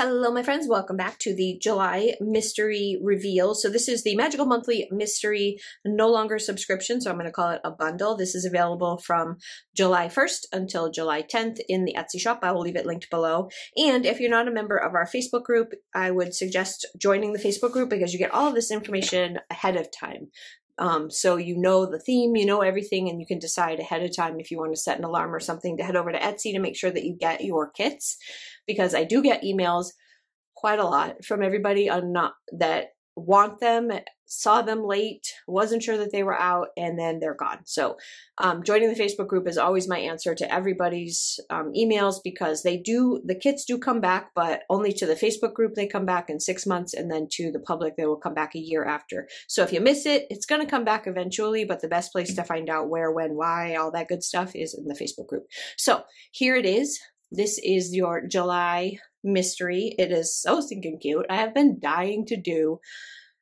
Hello, my friends. Welcome back to the July mystery reveal. So this is the Magical Monthly Mystery no longer subscription. So I'm going to call it a bundle. This is available from July 1st until July 10th in the Etsy shop. I will leave it linked below. And if you're not a member of our Facebook group, I would suggest joining the Facebook group because you get all of this information ahead of time. Um, so you know the theme, you know everything, and you can decide ahead of time if you want to set an alarm or something to head over to Etsy to make sure that you get your kits. Because I do get emails quite a lot from everybody on not that want them, saw them late, wasn't sure that they were out, and then they're gone. So um, joining the Facebook group is always my answer to everybody's um, emails because they do, the kits do come back, but only to the Facebook group they come back in six months, and then to the public they will come back a year after. So if you miss it, it's going to come back eventually, but the best place to find out where, when, why, all that good stuff is in the Facebook group. So here it is. This is your July mystery. It is so stinking cute. I have been dying to do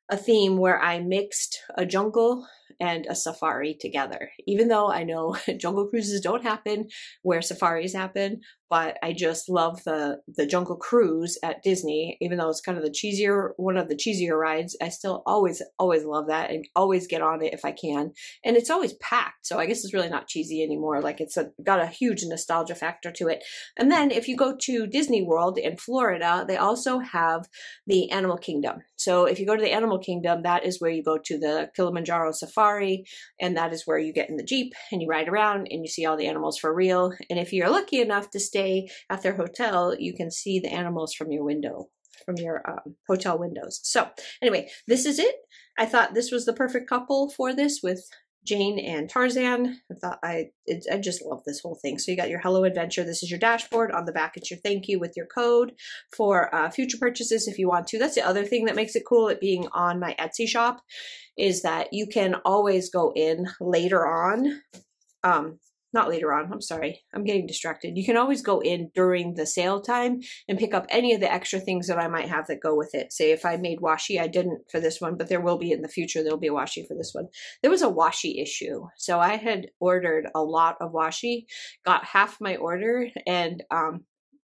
a theme where I mixed a jungle and a safari together. Even though I know jungle cruises don't happen where safaris happen, but I just love the the Jungle Cruise at Disney. Even though it's kind of the cheesier one of the cheesier rides, I still always always love that and always get on it if I can. And it's always packed, so I guess it's really not cheesy anymore. Like it's a, got a huge nostalgia factor to it. And then if you go to Disney World in Florida, they also have the Animal Kingdom. So if you go to the Animal Kingdom, that is where you go to the Kilimanjaro Safari, and that is where you get in the Jeep and you ride around and you see all the animals for real. And if you're lucky enough to stay stay at their hotel, you can see the animals from your window, from your um, hotel windows. So anyway, this is it. I thought this was the perfect couple for this with Jane and Tarzan. I thought I it, I just love this whole thing. So you got your Hello Adventure. This is your dashboard. On the back, it's your thank you with your code for uh, future purchases if you want to. That's the other thing that makes it cool. It being on my Etsy shop is that you can always go in later on um, not later on, I'm sorry, I'm getting distracted. You can always go in during the sale time and pick up any of the extra things that I might have that go with it. Say if I made washi, I didn't for this one, but there will be in the future, there'll be a washi for this one. There was a washi issue. So I had ordered a lot of washi, got half my order, and um,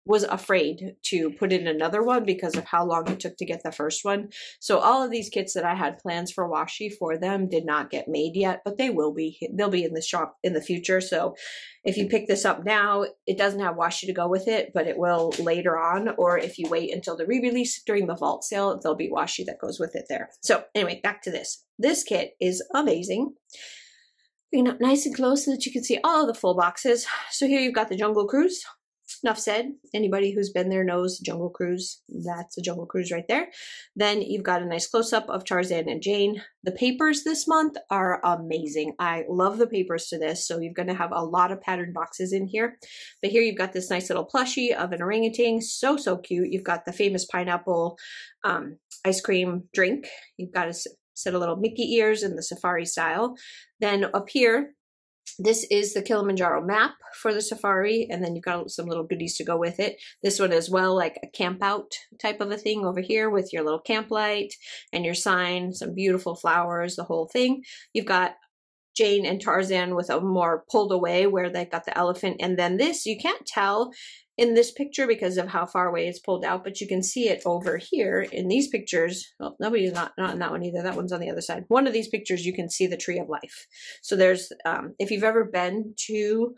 was afraid to put in another one because of how long it took to get the first one. So all of these kits that I had plans for washi for them did not get made yet, but they will be. They'll be in the shop in the future. So if you pick this up now, it doesn't have washi to go with it, but it will later on. Or if you wait until the re-release during the vault sale, there'll be washi that goes with it there. So anyway, back to this. This kit is amazing. It up nice and close so that you can see all of the full boxes. So here you've got the Jungle Cruise, enough said. Anybody who's been there knows Jungle Cruise. That's a Jungle Cruise right there. Then you've got a nice close up of Tarzan and Jane. The papers this month are amazing. I love the papers to this. So you're going to have a lot of pattern boxes in here. But here you've got this nice little plushie of an orangutan. So, so cute. You've got the famous pineapple um, ice cream drink. You've got a set of little Mickey ears in the safari style. Then up here, this is the Kilimanjaro map for the safari, and then you've got some little goodies to go with it. This one as well, like a camp out type of a thing over here with your little camp light and your sign, some beautiful flowers, the whole thing. You've got Jane and Tarzan with a more pulled away where they got the elephant. And then this, you can't tell in this picture because of how far away it's pulled out, but you can see it over here in these pictures. Well, nobody's not, not in that one either. That one's on the other side. One of these pictures, you can see the tree of life. So there's, um, if you've ever been to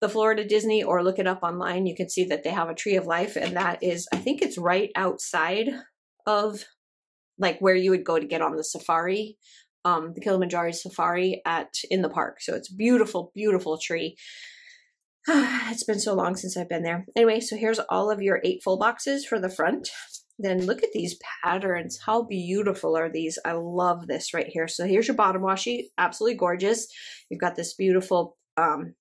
the Florida Disney or look it up online, you can see that they have a tree of life. And that is, I think it's right outside of like where you would go to get on the safari um the Kilimanjaro safari at in the park so it's beautiful beautiful tree it's been so long since I've been there. Anyway, so here's all of your eight full boxes for the front. Then look at these patterns. How beautiful are these? I love this right here. So here's your bottom washi. Absolutely gorgeous. You've got this beautiful um,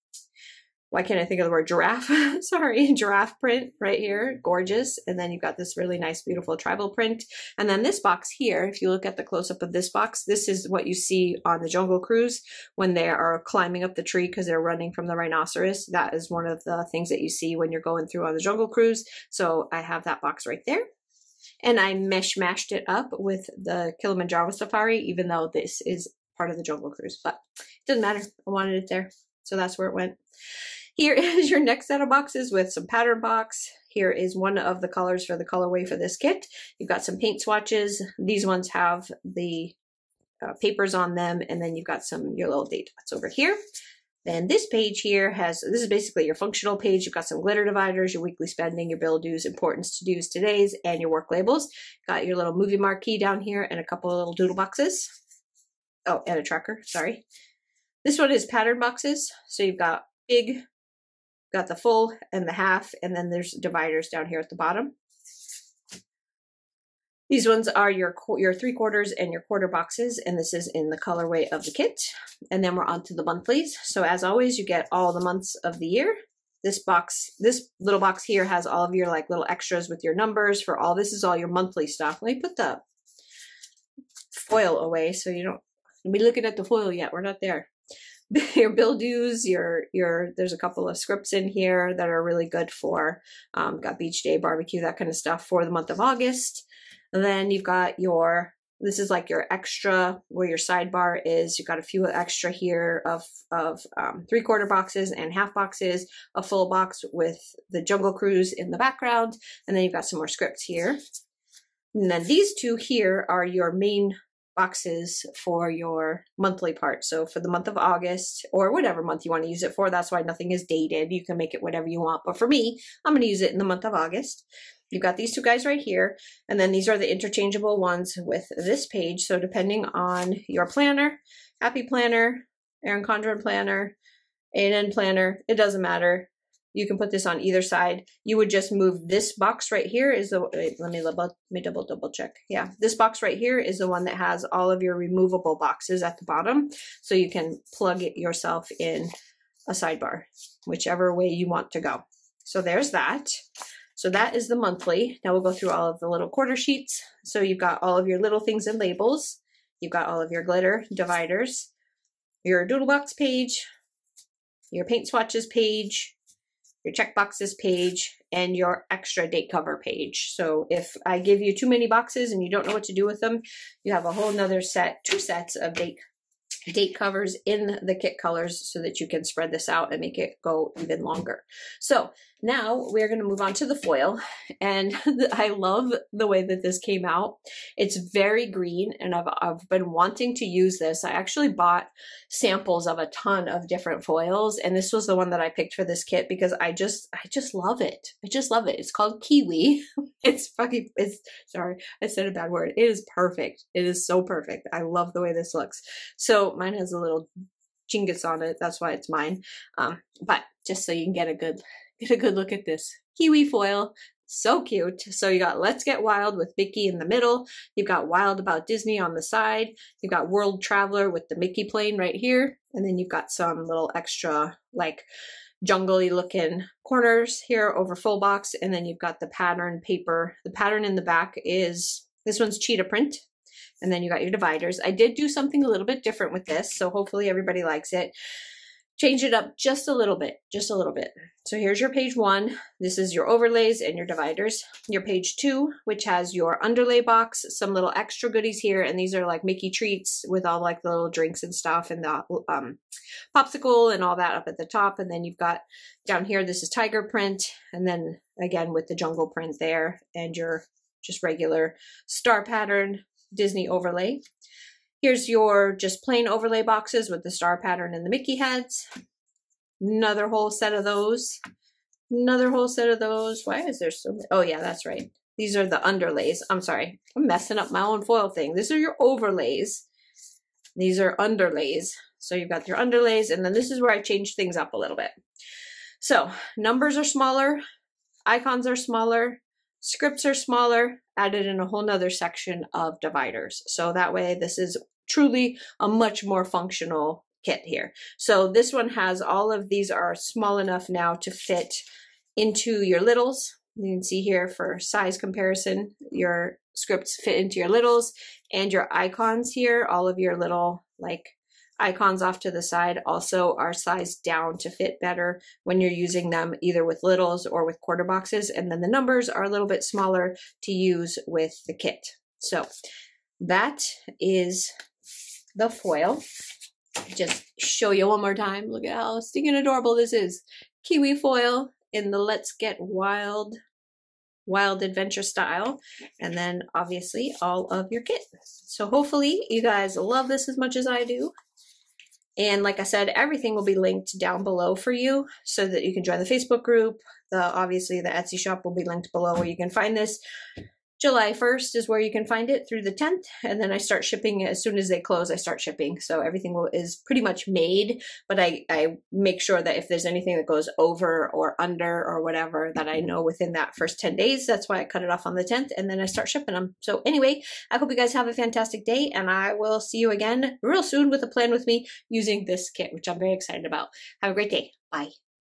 why can't I think of the word giraffe? Sorry, giraffe print right here, gorgeous. And then you've got this really nice, beautiful tribal print. And then this box here, if you look at the close up of this box, this is what you see on the Jungle Cruise when they are climbing up the tree because they're running from the rhinoceros. That is one of the things that you see when you're going through on the Jungle Cruise. So I have that box right there. And I mesh mashed it up with the Kilimanjaro Safari, even though this is part of the Jungle Cruise, but it doesn't matter. I wanted it there. So that's where it went. Here is your next set of boxes with some pattern box. here is one of the colors for the colorway for this kit. You've got some paint swatches. These ones have the uh, papers on them, and then you've got some your little date dots over here. Then this page here has, this is basically your functional page. You've got some glitter dividers, your weekly spending, your bill dues, importance to dues today's, and your work labels. Got your little movie marquee down here and a couple of little doodle boxes. Oh, and a tracker, sorry. This one is pattern boxes. So you've got big, got the full and the half, and then there's dividers down here at the bottom. These ones are your your three quarters and your quarter boxes, and this is in the colorway of the kit. And then we're on to the monthlies. So as always, you get all the months of the year. This box, this little box here has all of your like little extras with your numbers for all. This is all your monthly stuff. Let me put the foil away so you don't be looking at the foil yet. We're not there. your bill dues, your your there's a couple of scripts in here that are really good for um, got beach day barbecue that kind of stuff for the month of August. And then you've got your, this is like your extra where your sidebar is. You've got a few extra here of, of um, three quarter boxes and half boxes, a full box with the Jungle Cruise in the background. And then you've got some more scripts here. And then these two here are your main boxes for your monthly part. So for the month of August or whatever month you want to use it for, that's why nothing is dated. You can make it whatever you want. But for me, I'm going to use it in the month of August. You've got these two guys right here, and then these are the interchangeable ones with this page. So depending on your planner, Happy Planner, Erin Condren Planner, A&N Planner, it doesn't matter. You can put this on either side. You would just move this box right here is the, wait, let me, let me double, double check. Yeah, this box right here is the one that has all of your removable boxes at the bottom. So you can plug it yourself in a sidebar, whichever way you want to go. So there's that. So that is the monthly. Now we'll go through all of the little quarter sheets. So you've got all of your little things and labels. You've got all of your glitter dividers, your doodlebox page, your paint swatches page, your checkboxes page, and your extra date cover page. So if I give you too many boxes and you don't know what to do with them, you have a whole nother set, two sets of date date covers in the kit colors so that you can spread this out and make it go even longer. So now we're going to move on to the foil and I love the way that this came out. It's very green and I've, I've been wanting to use this. I actually bought samples of a ton of different foils and this was the one that I picked for this kit because I just, I just love it. I just love it. It's called Kiwi. it's fucking, it's, sorry, I said a bad word. It is perfect. It is so perfect. I love the way this looks. So mine has a little chingus on it. That's why it's mine. Um, but just so you can get a good get a good look at this kiwi foil. So cute. So you got Let's Get Wild with Mickey in the middle. You've got Wild About Disney on the side. You've got World Traveler with the Mickey plane right here. And then you've got some little extra like jungly looking corners here over full box. And then you've got the pattern paper. The pattern in the back is, this one's cheetah print. And then you got your dividers. I did do something a little bit different with this. So hopefully everybody likes it change it up just a little bit, just a little bit. So here's your page one. This is your overlays and your dividers. Your page two, which has your underlay box, some little extra goodies here. And these are like Mickey treats with all like the little drinks and stuff and the um, popsicle and all that up at the top. And then you've got down here, this is tiger print. And then again with the jungle print there and your just regular star pattern Disney overlay. Here's your just plain overlay boxes with the star pattern and the Mickey heads. Another whole set of those. Another whole set of those. Why is there so many? Oh yeah, that's right. These are the underlays. I'm sorry. I'm messing up my own foil thing. These are your overlays. These are underlays. So you've got your underlays, and then this is where I change things up a little bit. So numbers are smaller, icons are smaller, Scripts are smaller, added in a whole nother section of dividers. So that way this is truly a much more functional kit here. So this one has all of these are small enough now to fit into your littles. You can see here for size comparison, your scripts fit into your littles and your icons here, all of your little like icons off to the side also are sized down to fit better when you're using them either with littles or with quarter boxes. And then the numbers are a little bit smaller to use with the kit. So that is the foil. Just show you one more time. Look at how stinking adorable this is. Kiwi foil in the Let's Get Wild wild adventure style. And then obviously all of your kit. So hopefully you guys love this as much as I do. And like I said, everything will be linked down below for you so that you can join the Facebook group. The obviously the Etsy shop will be linked below where you can find this. July 1st is where you can find it through the 10th. And then I start shipping as soon as they close, I start shipping. So everything will, is pretty much made, but I, I make sure that if there's anything that goes over or under or whatever that I know within that first 10 days, that's why I cut it off on the 10th and then I start shipping them. So anyway, I hope you guys have a fantastic day and I will see you again real soon with a plan with me using this kit, which I'm very excited about. Have a great day. Bye.